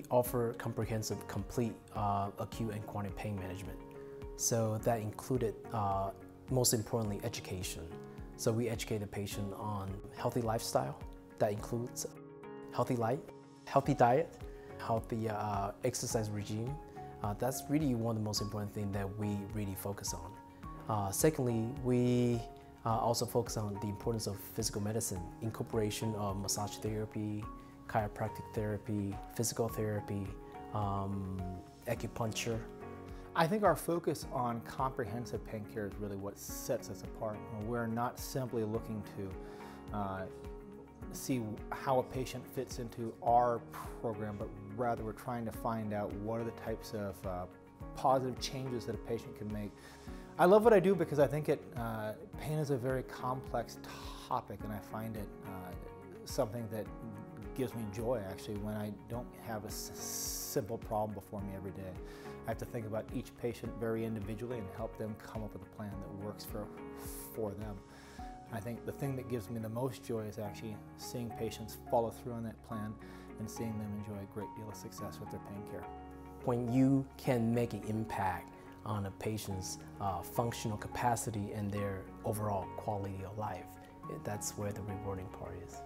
We offer comprehensive, complete uh, acute and chronic pain management. So that included, uh, most importantly, education. So we educate the patient on healthy lifestyle. That includes healthy life, healthy diet, healthy uh, exercise regime. Uh, that's really one of the most important things that we really focus on. Uh, secondly, we uh, also focus on the importance of physical medicine, incorporation of massage therapy, chiropractic therapy, physical therapy, um, acupuncture. I think our focus on comprehensive pain care is really what sets us apart. We're not simply looking to uh, see how a patient fits into our program, but rather we're trying to find out what are the types of uh, positive changes that a patient can make. I love what I do because I think it, uh, pain is a very complex topic and I find it uh, something that gives me joy actually when I don't have a simple problem before me every day. I have to think about each patient very individually and help them come up with a plan that works for, for them. I think the thing that gives me the most joy is actually seeing patients follow through on that plan and seeing them enjoy a great deal of success with their pain care. When you can make an impact on a patient's uh, functional capacity and their overall quality of life, that's where the rewarding part is.